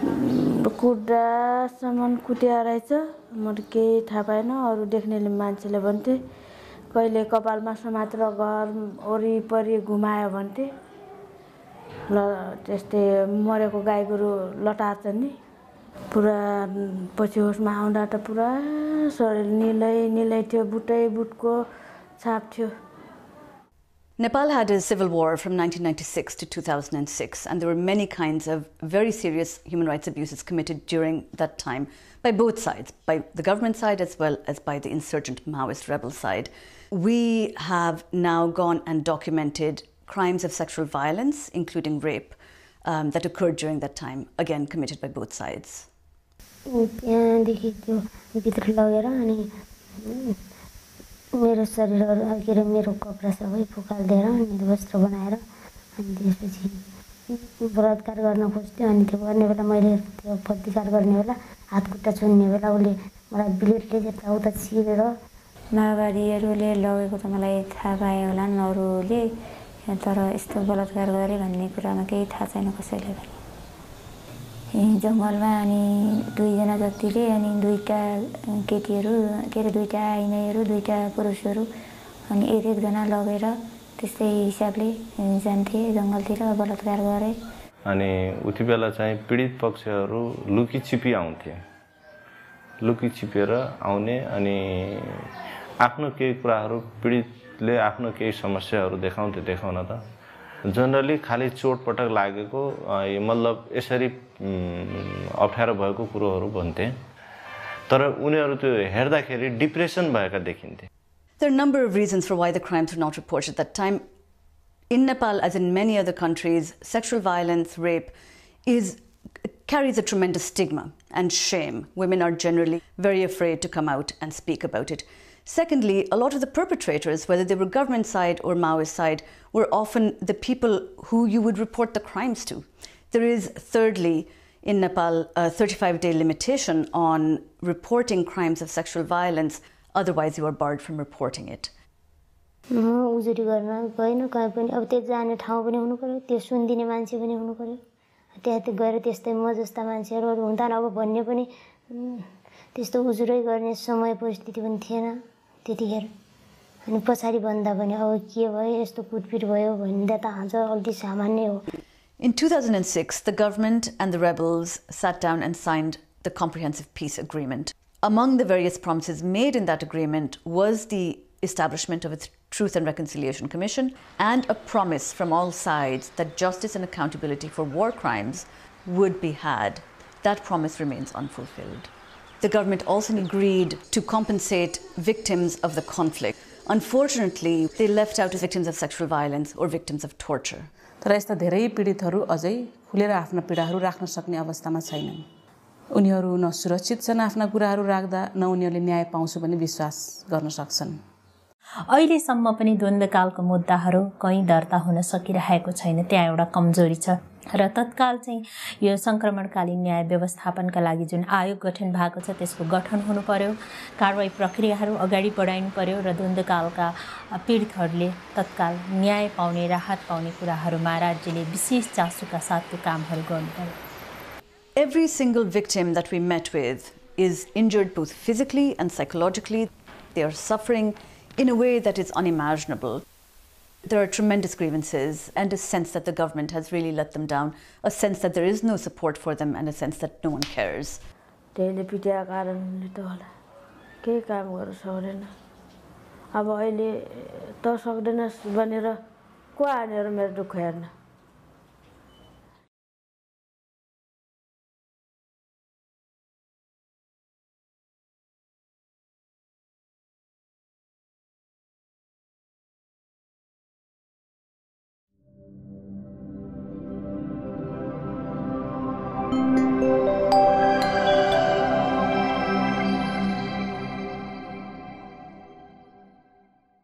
पनि कुटिया रहेछ। म केही थाहा पाएन। अरू देख्नेले मान्छेले भन्थे कहिले कपालमा समातेर घर वरिपरि घुमायो भन्थे। ल त्यस्तै मरेको गाई गोरु लटार्छ नि। पुरा पछि होसमा आउँदा त पुरा शरीर निलै निलै थियो। बुटै बुटको छाप थियो। Nepal had a civil war from 1996 to 2006, and there were many kinds of very serious human rights abuses committed during that time by both sides, by the government side as well as by the insurgent Maoist rebel side. We have now gone and documented crimes of sexual violence, including rape, um, that occurred during that time, again committed by both sides. मेरो शरीरहरू के अरे मेरो कपडा सबै फुकालिदिएर अनि वस्त्र बनाएर अनि त्यसपछि बलात्कार गर्न खोज्थ्यो अनि त्यो गर्ने बेला मैले त्यो प्रतिकार गर्ने बेला हात खुट्टा छुन्ने बेला उसले मलाई ब्लेडले यताउता छिरेर माओवादीहरूले लगेको त मलाई थाहा पाए होला अरूले तर यस्तो बलात्कार गरे भन्ने कुरामा केही थाहा छैन कसैले पनि। जङ्गलमा अनि दुईजना जतिले अनि दुईवटा केटीहरू के अरे दुईवटा आइमाईहरू दुईवटा पुरुषहरू अनि एक एकजना लगेर त्यस्तै हिसाबले जान्थे जङ्गलतिर बलात्कार गरे अनि उति बेला चाहिँ पीडित पक्षहरू लुकी छिपी आउँथे लुकी छिपेर आउने अनि आफ्नो केही कुराहरू पीडितले आफ्नो केही समस्याहरू देखाउँथे देखाउन त जनरली खालि चोटपटक लागेको मतलब यसरी अप्ठ्यारो भएको कुरोहरू भन्थे तर उनीहरू त्यो हेर्दाखेरि डिप्रेसन भएका देखिन्थे There are a number of reasons for why the crimes were not reported at that time. In Nepal, as in many other countries, sexual violence, rape, is carries a tremendous stigma and shame. Women are generally very afraid to come out and speak about it. Secondly, a lot of the perpetrators, whether they were government side or Maoist side, were often the people who you would report the crimes to. There is, thirdly, in Nepal, a 35 day limitation on reporting crimes of sexual violence, otherwise, you are barred from reporting it. उजुरी गर्न गएन कहीँ पनि अब त्यो जाने ठाउँ पनि हुनु पऱ्यो त्यो सुनिदिने मान्छे पनि हुनु पऱ्यो त्यहाँ गएर त्यस्तै म जस्ता मान्छेहरू हुँदा अब भन्ने पनि त्यस्तो उजुरै गर्ने समय परिस्थिति पनि थिएन त्यतिखेर अनि पछाडि भन्दा पनि अब के भयो यस्तो कुटपिट भयो भन्दा त आज अलिक सामान्य हो In 2006, the government and the rebels sat down and signed the Comprehensive Peace Agreement. Among the various promises made in that agreement was the establishment of a Truth and Reconciliation Commission and a promise from all sides that justice and accountability for war crimes would be had. That promise remains unfulfilled. The government also agreed to compensate victims of the conflict. Unfortunately, they left out victims of sexual violence or victims of torture. तर यस्ता धेरै पीडितहरू अझै खुलेर आफ्ना पीडाहरू राख्न सक्ने अवस्थामा छैनन् उनीहरू न सुरक्षित छन् आफ्ना कुराहरू राख्दा न उनीहरूले न्याय पाउँछु भन्ने विश्वास गर्न सक्छन् अहिलेसम्म पनि द्वन्द्वकालको मुद्दाहरू कहीँ दर्ता हुन सकिरहेको छैन। त्यहाँ एउटा कमजोरी छ। र तत्काल चाहिँ यो सङ्क्रमणकालीन न्याय व्यवस्थापनका लागि जुन आयोग गठन भएको छ त्यसको गठन हुनु पर्यो कारवाही प्रक्रियाहरू अगाडि बढाइनु पर्यो र द्वन्द्वकालका पीडितहरूले तत्काल न्याय पाउने राहत पाउने कुराहरूमा राज्यले विशेष चासोका साथ त्यो कामहरू गर्नु पर्यो Every single victim that we met with is injured both physically and psychologically. They in a way that is unimaginable. there are tremendous grievances and a sense that the government has really let them down, a sense that there is no support for them, and a sense that no one cares. त्यसले पिटिया कारणले त होला केही काम गर्नु सक्दैन अब अहिले त सक्दैनस् भनेर को हानेर मेरो दुःख हेर्न